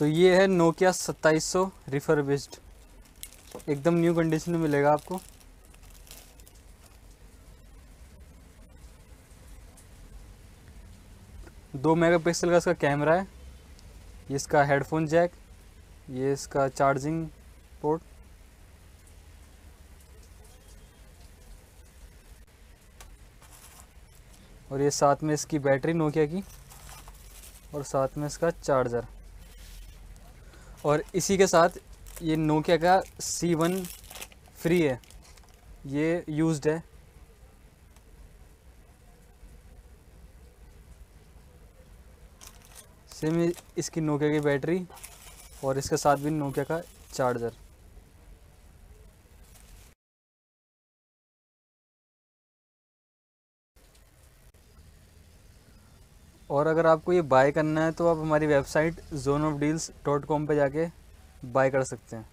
तो ये है नोकिया सत्ताईस 2700 रिफर्बिश्ड एकदम न्यू कंडीशन में मिलेगा आपको। दो मेगापिक्सल का इसका कैमरा है। ये इसका हेडफोन जैक ये इसका चार्जिंग पोर्ट और ये साथ में इसकी बैटरी नोकिया की और साथ में इसका चार्जर और इसी के साथ ये नोकिया का सी वन फ्री है। ये यूज्ड है। सेम इसकी नोकिया की बैटरी और इसके साथ भी नोकिया का चार्जर और अगर आपको ये बाय करना है तो आप हमारी website zone of deals dot com पर जाके बाय कर सकते हैं।